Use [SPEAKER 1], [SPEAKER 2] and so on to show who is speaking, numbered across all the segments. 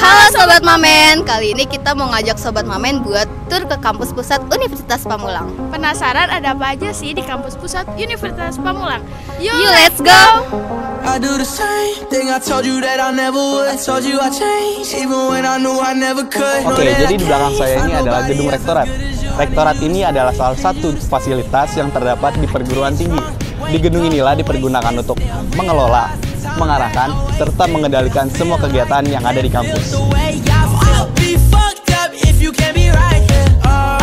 [SPEAKER 1] Halo Sobat Mamen, kali ini kita mau ngajak Sobat Mamen buat tur ke kampus pusat Universitas Pamulang
[SPEAKER 2] Penasaran ada apa aja sih di kampus pusat Universitas Pamulang?
[SPEAKER 1] Yuk let's go!
[SPEAKER 3] I do the same thing I told you that I never would. I told you I changed, even when I knew I never could.
[SPEAKER 4] Oke, jadi di belakang saya ini adalah gedung rektorat. Rektorat ini adalah salah satu fasilitas yang terdapat di perguruan tinggi. Di gedung inilah dipergunakan untuk mengelola, mengarahkan, serta mengendalikan semua kegiatan yang ada di kampus.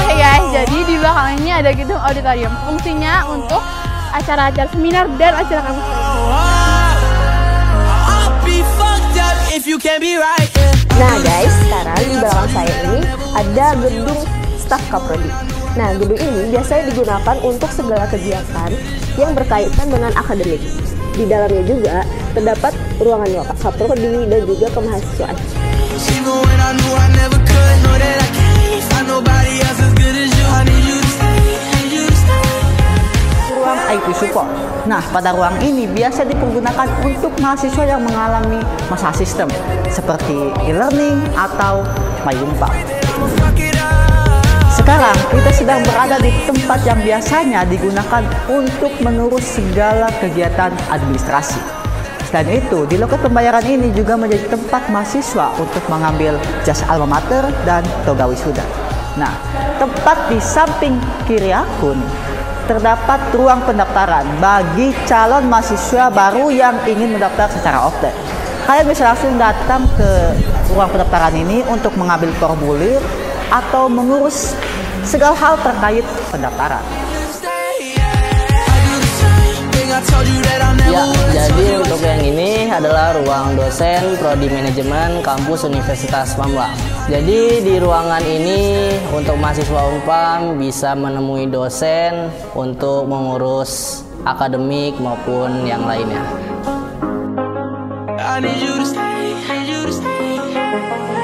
[SPEAKER 2] Oke guys, jadi di belakang ini ada gedung auditorium. Fungsinya untuk acara-acara seminar dan acara kampus.
[SPEAKER 5] Nah guys, sekarang di belakang saya ini ada gedung staf kaprodi. Nah, gedung ini biasanya digunakan untuk segala kegiatan yang berkaitan dengan akademik. Di dalamnya juga terdapat ruangan kaprodi dan juga kemahasiswaan.
[SPEAKER 6] Ruang IT support. Nah, pada ruang ini biasa dipergunakan untuk mahasiswa yang mengalami masalah sistem seperti e-learning atau Mayumpa. Sekarang kita sedang berada di tempat yang biasanya digunakan untuk mengurus segala kegiatan administrasi. Selain itu, di loket pembayaran ini juga menjadi tempat mahasiswa untuk mengambil jas alma mater dan toga wisuda. Nah, tepat di samping kiri aku nih, terdapat ruang pendaftaran bagi calon mahasiswa baru yang ingin mendaftar secara offline. Kalian bisa langsung datang ke ruang pendaftaran ini untuk mengambil formulir atau mengurus segala hal terkait pendaftaran.
[SPEAKER 3] I I I
[SPEAKER 7] Ya, jadi untuk yang ini adalah ruang dosen Prodi Manajemen Kampus Universitas Pamulang. Jadi di ruangan ini untuk mahasiswa Unpam bisa menemui dosen untuk mengurus akademik maupun yang lainnya.
[SPEAKER 3] I need you to stay, need you to stay.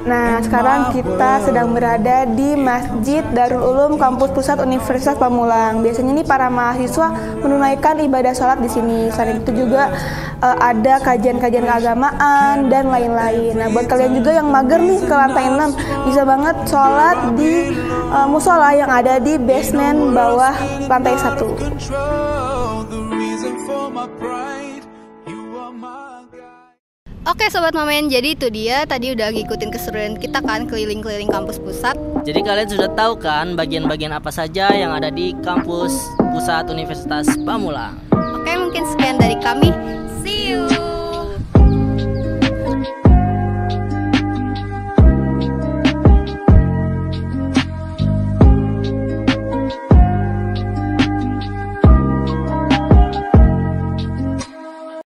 [SPEAKER 2] Nah, sekarang kita sedang berada di Masjid Darul Ulum Kampus Pusat Universitas Pamulang. Biasanya ini para mahasiswa menunaikan ibadah sholat di sini. Selain itu juga eh, ada kajian-kajian keagamaan dan lain-lain. Nah, buat kalian juga yang mager nih ke lantai 6, bisa banget sholat di eh, musola yang ada di basement bawah lantai 1.
[SPEAKER 1] Oke Sobat Mamen, jadi itu dia tadi udah ngikutin keseruan kita kan keliling-keliling kampus pusat
[SPEAKER 7] Jadi kalian sudah tahu kan bagian-bagian apa saja yang ada di kampus pusat Universitas Pamulang.
[SPEAKER 1] Oke mungkin sekian dari kami, see you!